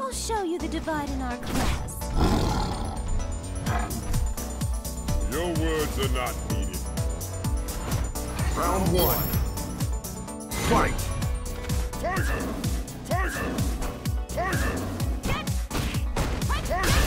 I'll show you the divide in our class. Your words are not needed. Round one. Fight! Tiger! Tiger! Tiger! Tiger!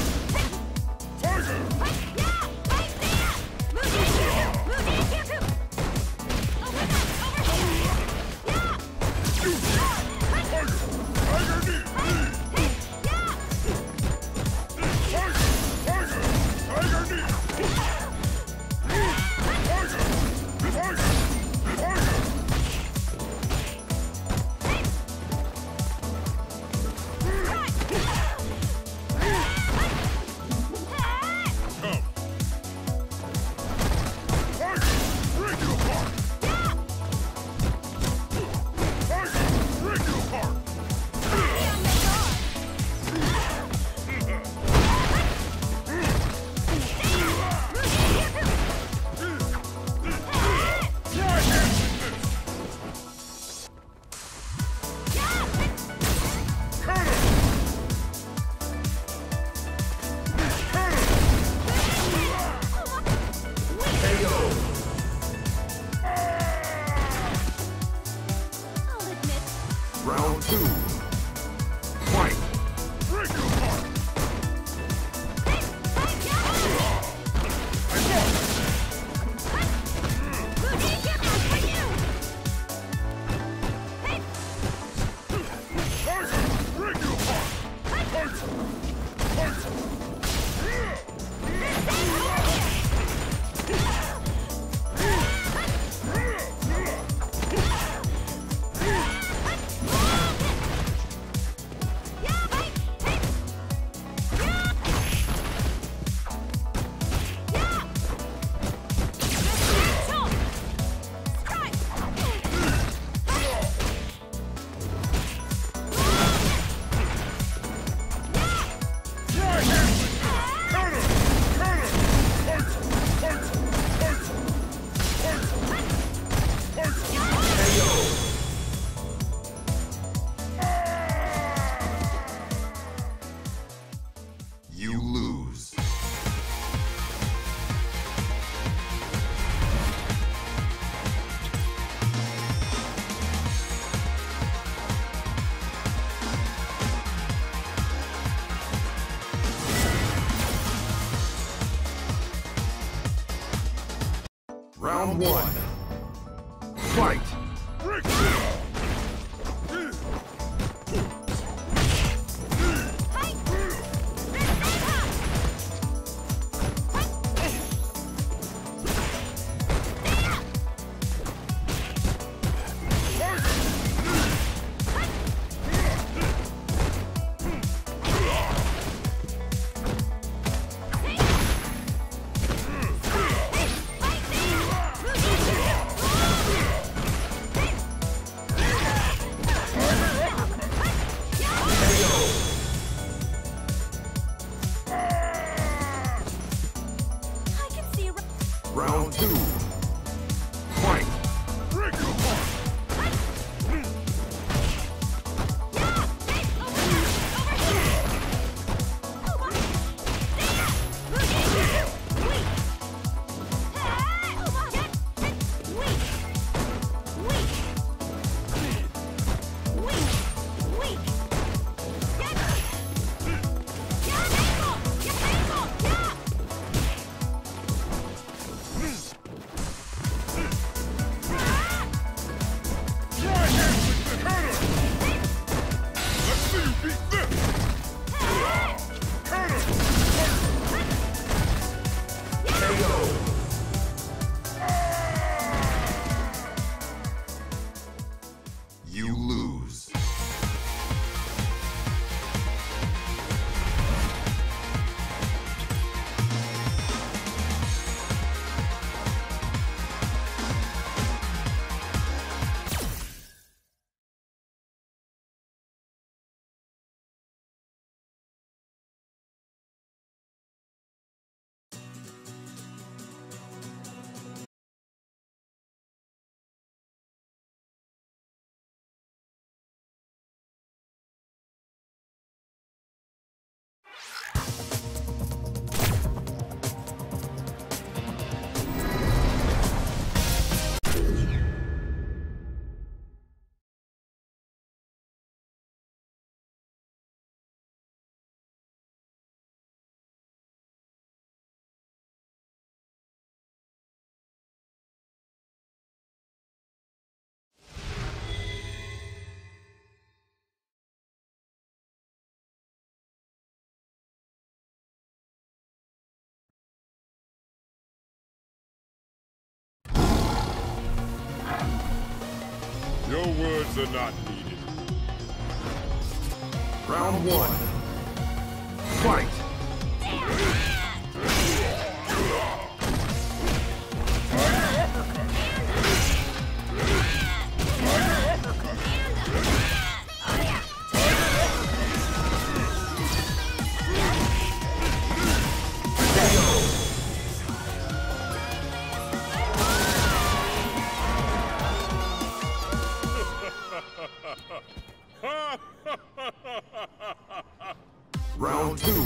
round two. Weapons are not needed. Round one. Fight! Round two.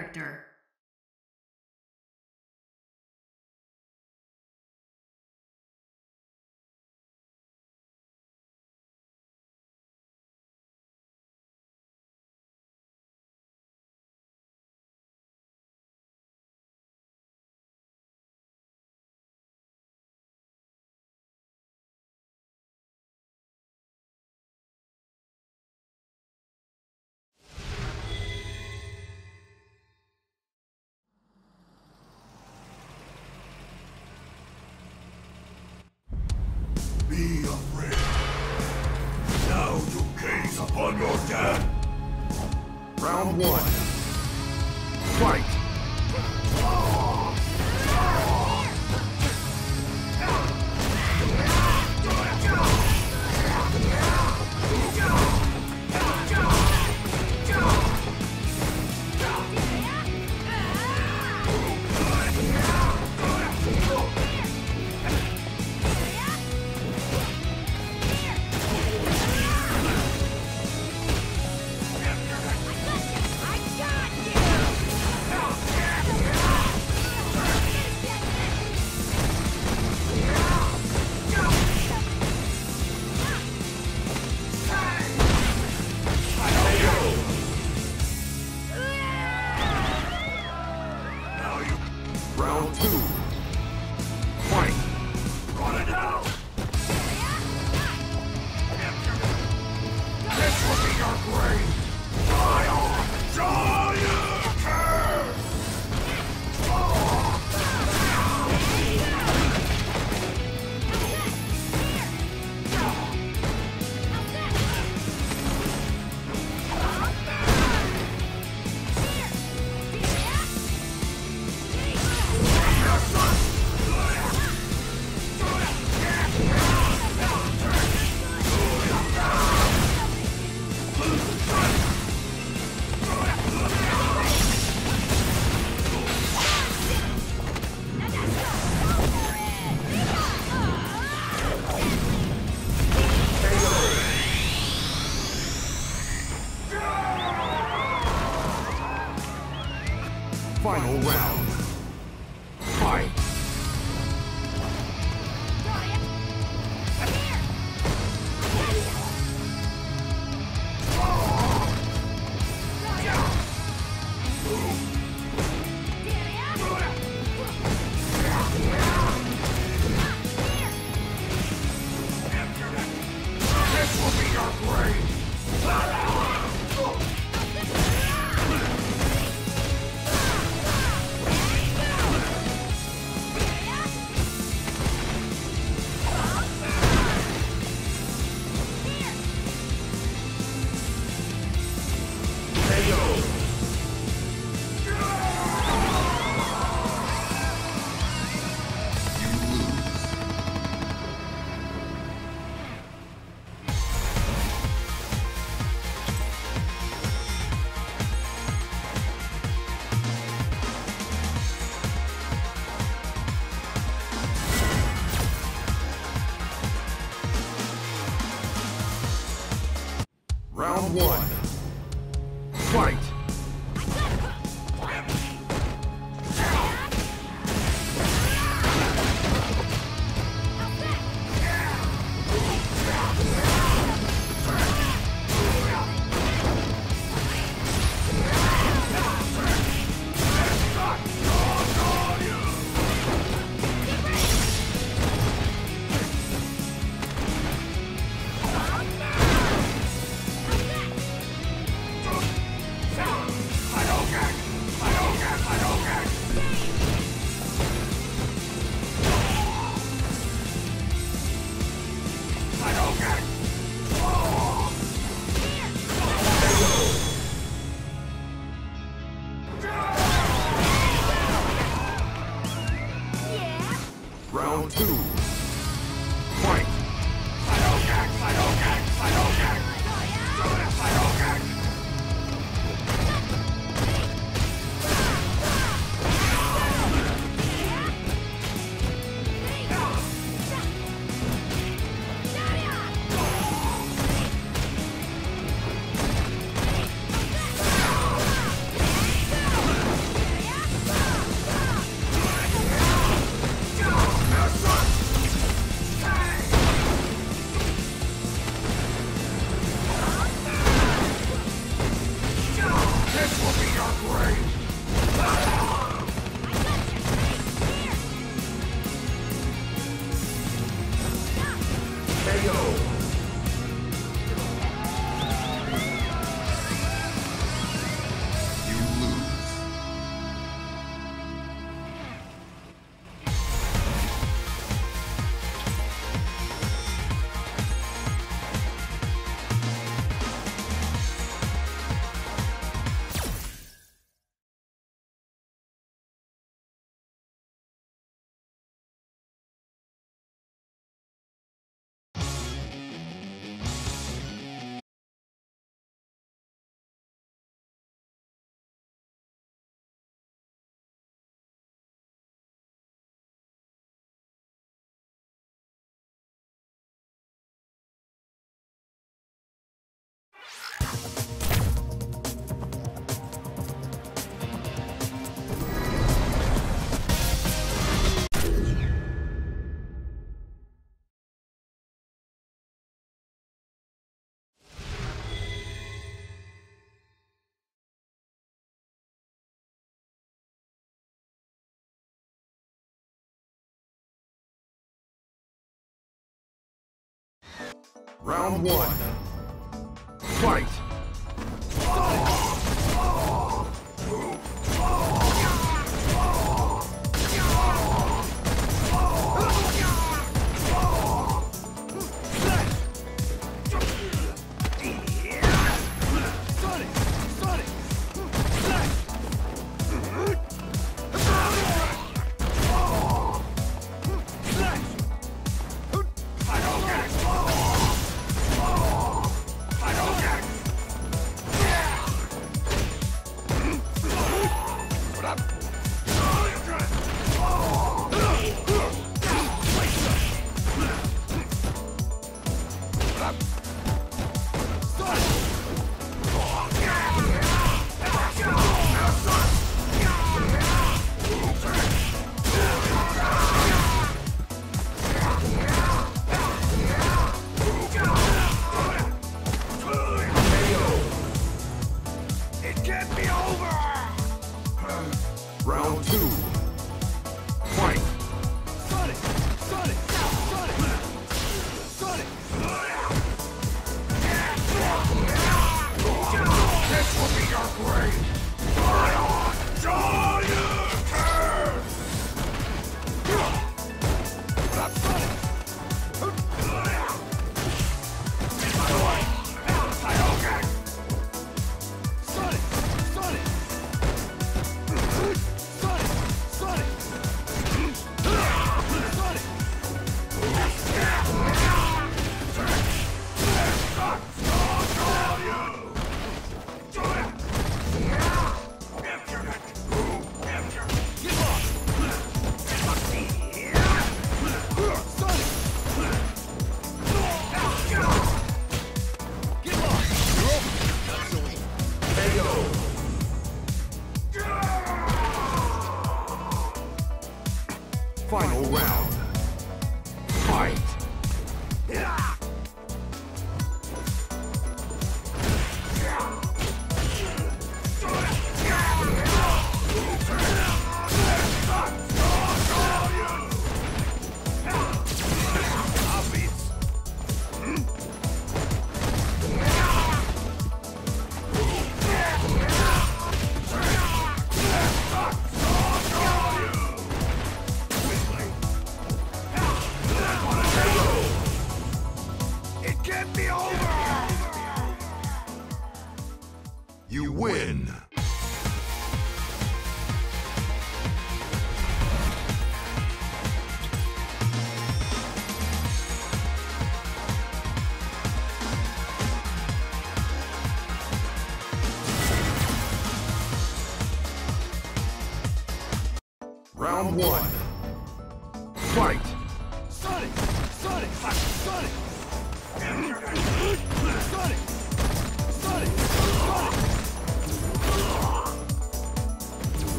Character. Be afraid. Now you gaze upon your death. Round one. Fight! Two. Round one. Fight!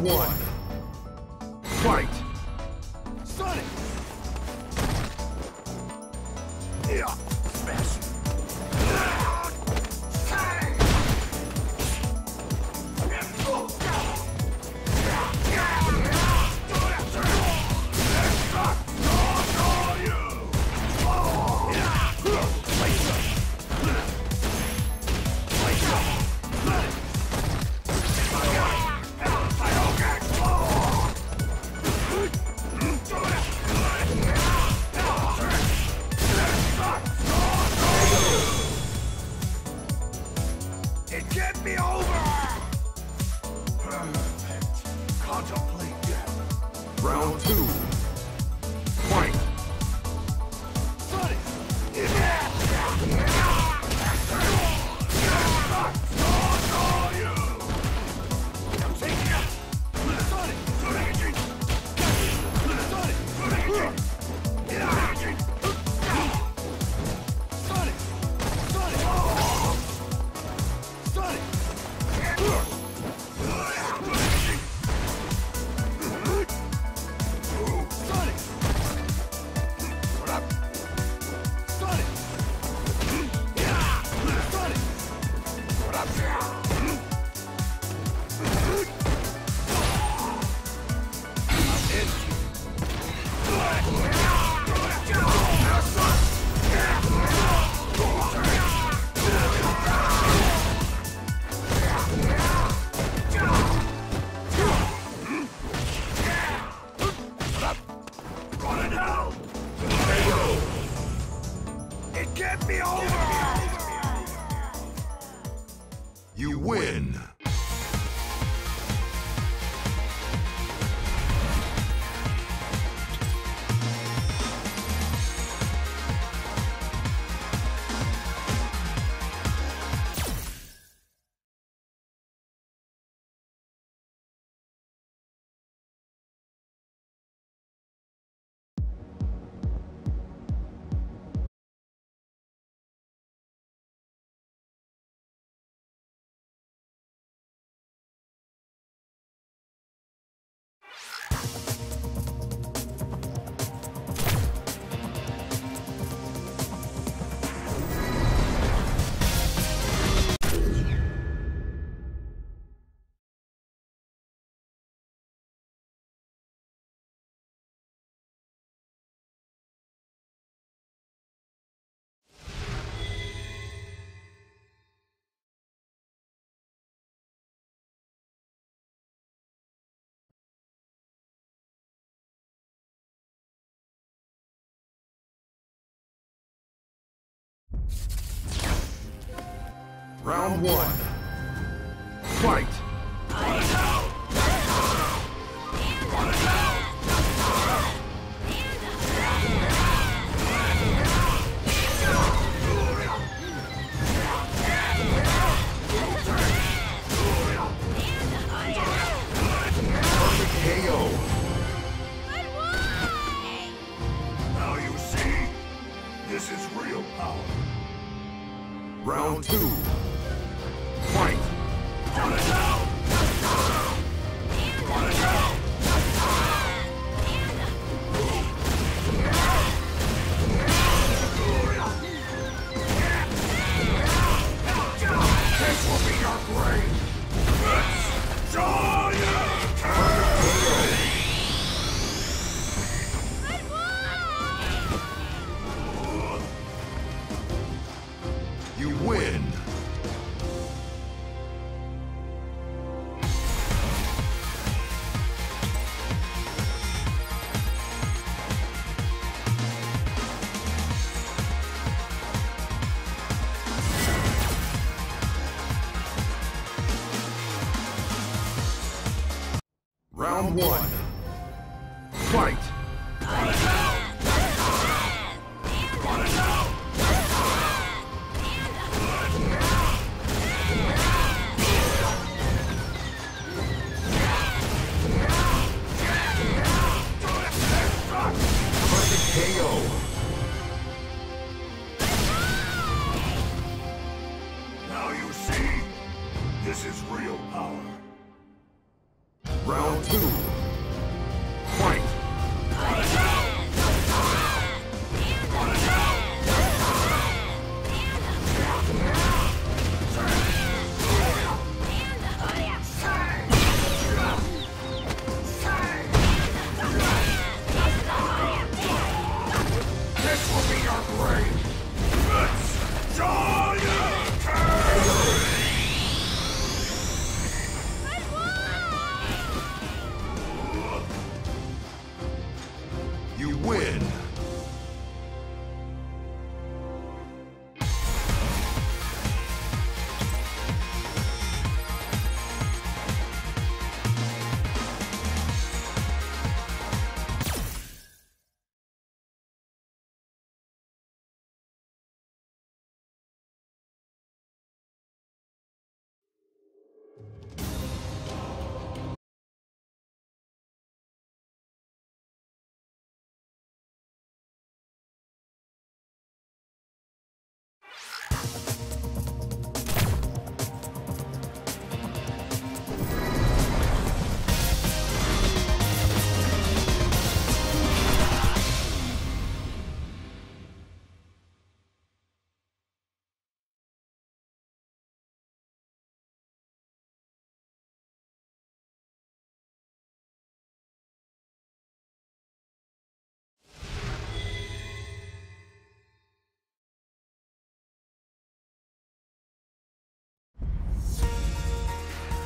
One. You win. Round one. Fight!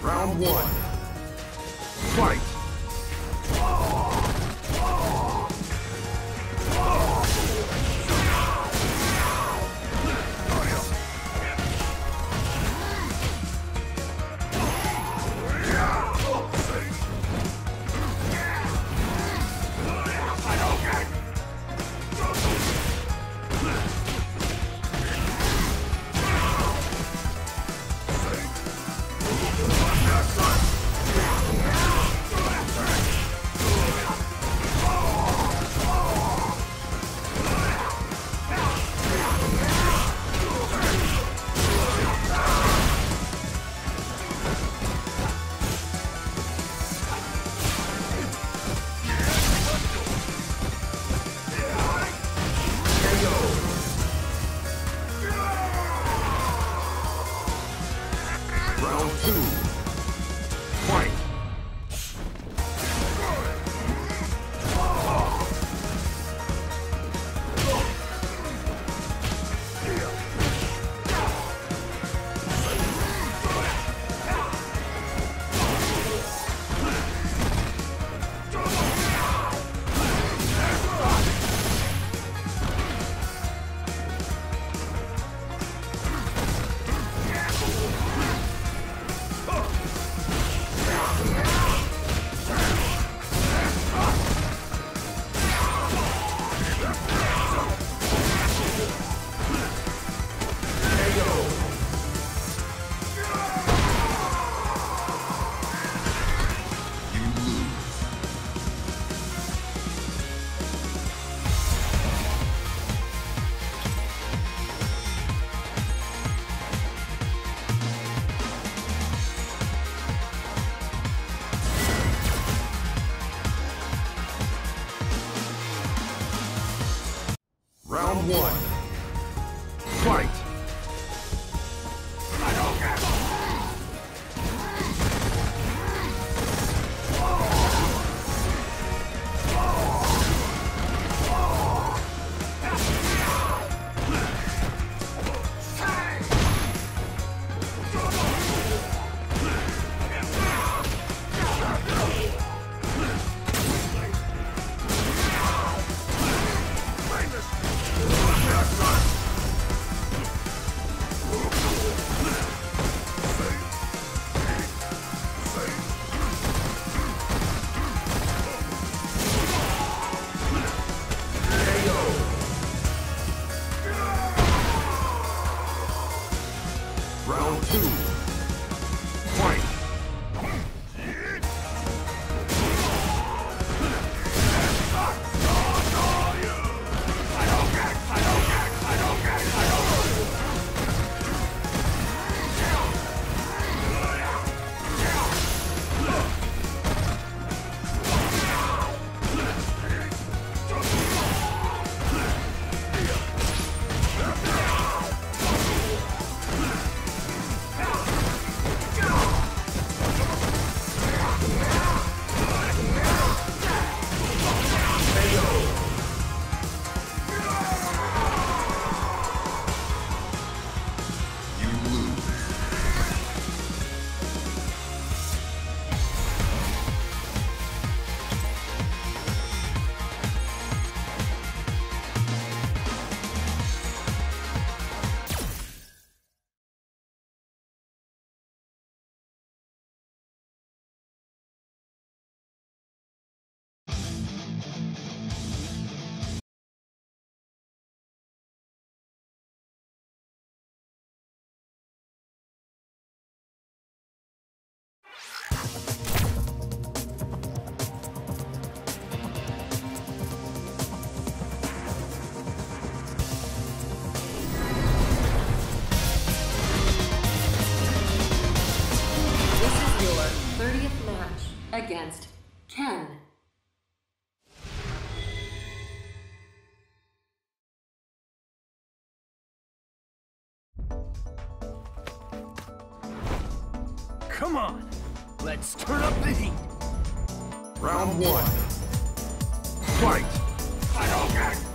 Round one. Fight! Against Ken. Come on, let's turn up the heat. Round one. Fight! KO.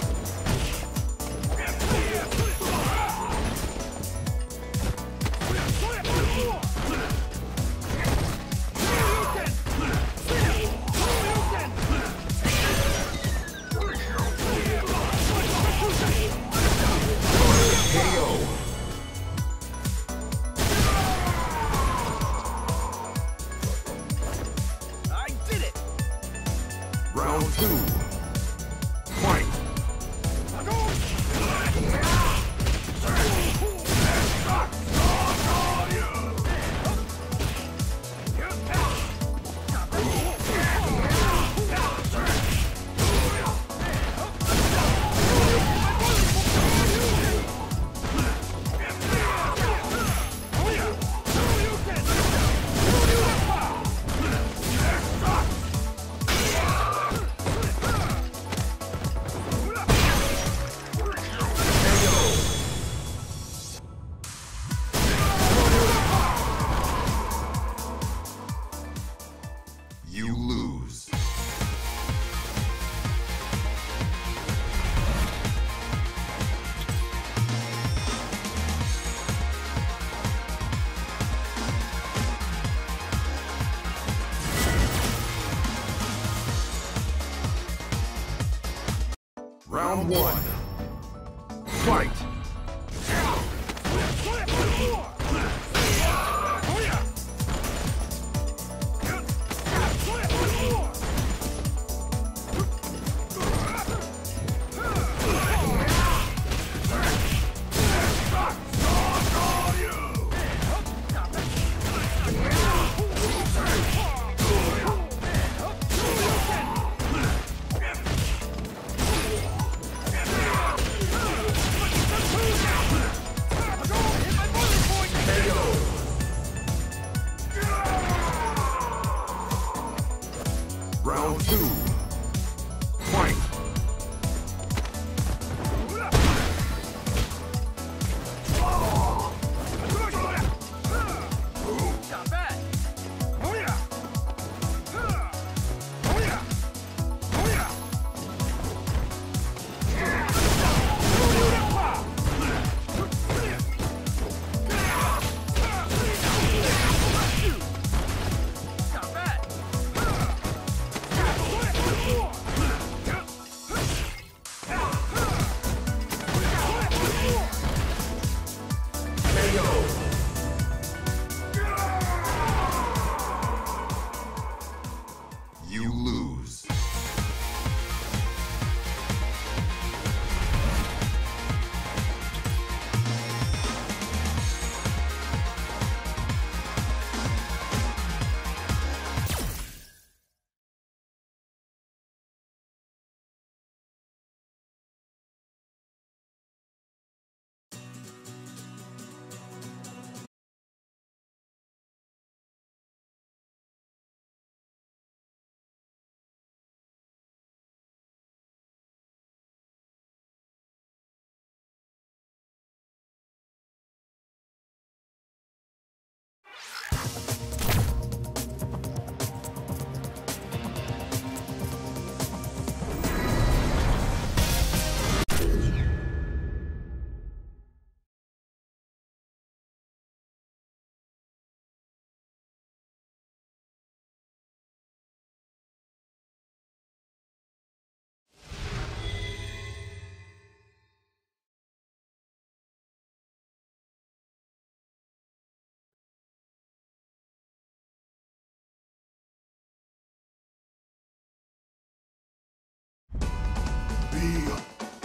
See?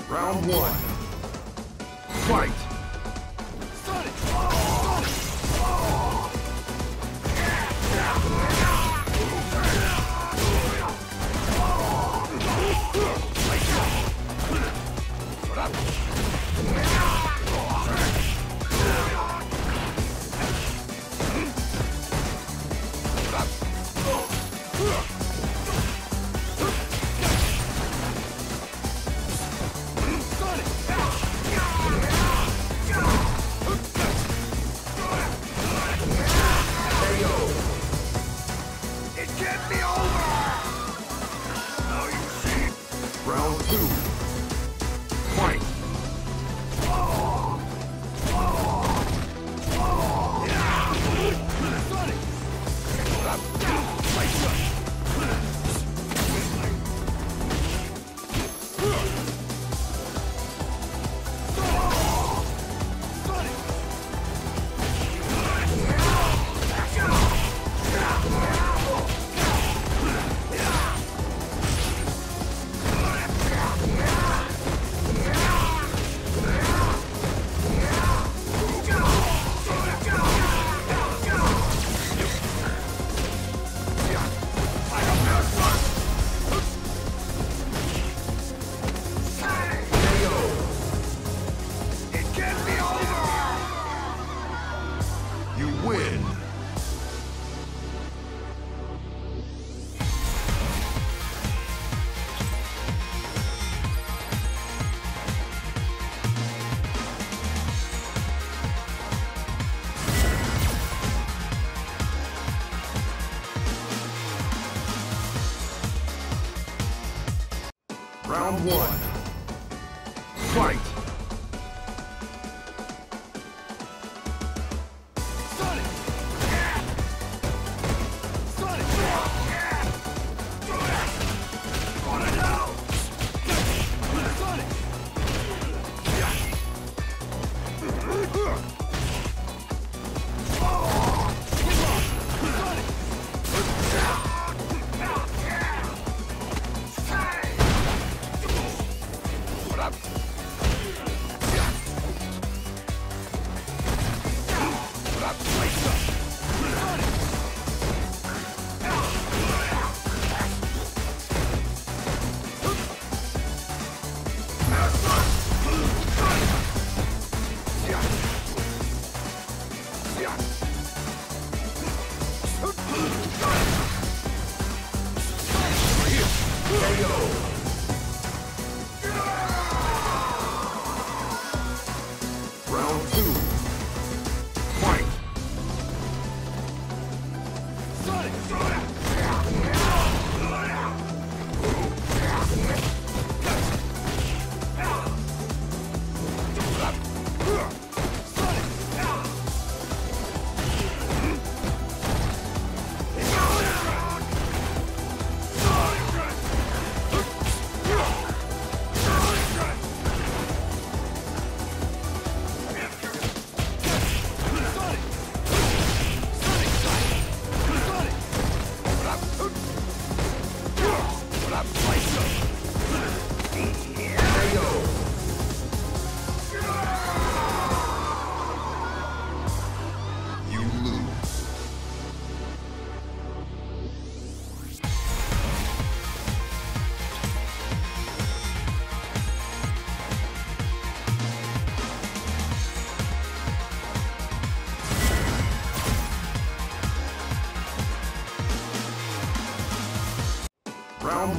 Round one. Fight!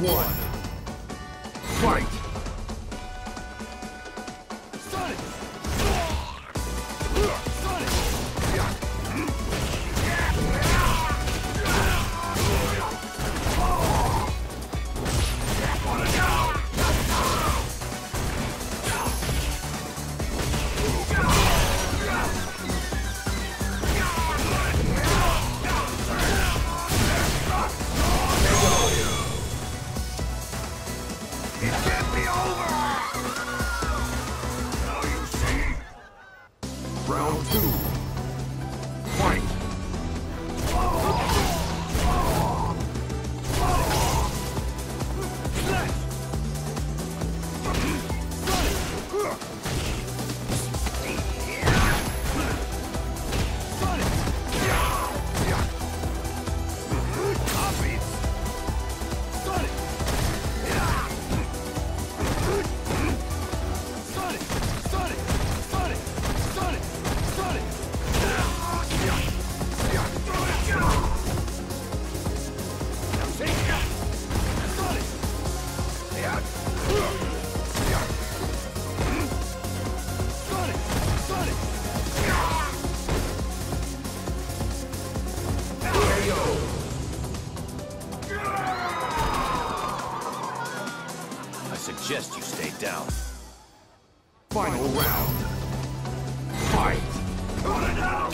One. Final round. Fight!